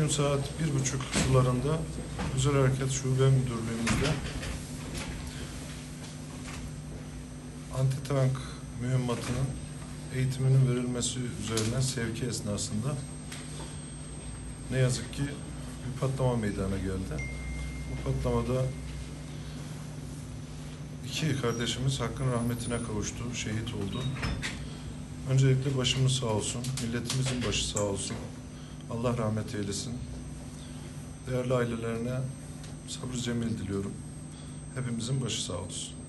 bugün saat bir buçuk sularında Özel Hareket Şube Müdürlüğümüzde antitank mühimmatının eğitiminin verilmesi üzerine sevki esnasında ne yazık ki bir patlama meydana geldi. Bu patlamada iki kardeşimiz hakkın rahmetine kavuştu, şehit oldu. Öncelikle başımız sağ olsun, milletimizin başı sağ olsun. Allah rahmet eylesin. Değerli ailelerine sabır cemil diliyorum. Hepimizin başı sağ olsun.